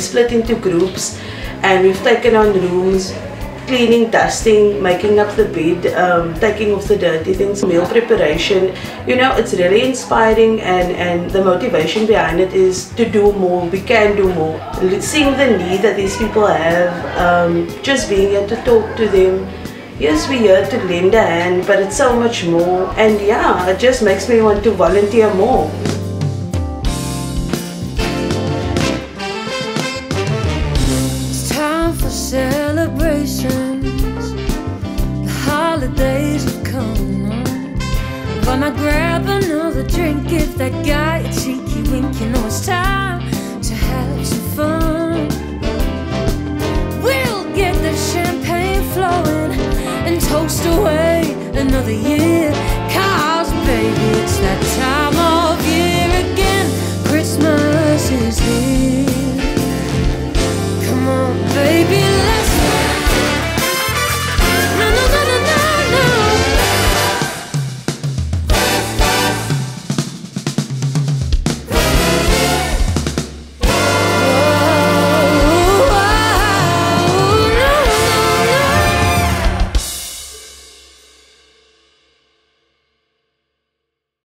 split into groups and we've taken on rooms cleaning, dusting, making up the bed, um, taking off the dirty things, meal preparation. You know, it's really inspiring and, and the motivation behind it is to do more, we can do more. Seeing the need that these people have, um, just being here to talk to them. Yes, we're here to lend a hand, but it's so much more. And yeah, it just makes me want to volunteer more. days will come on. Grab another drink, give that guy a cheeky wink. You know it's time to have some fun. We'll get the champagne flowing and toast away another year. Cause, baby, it's that time.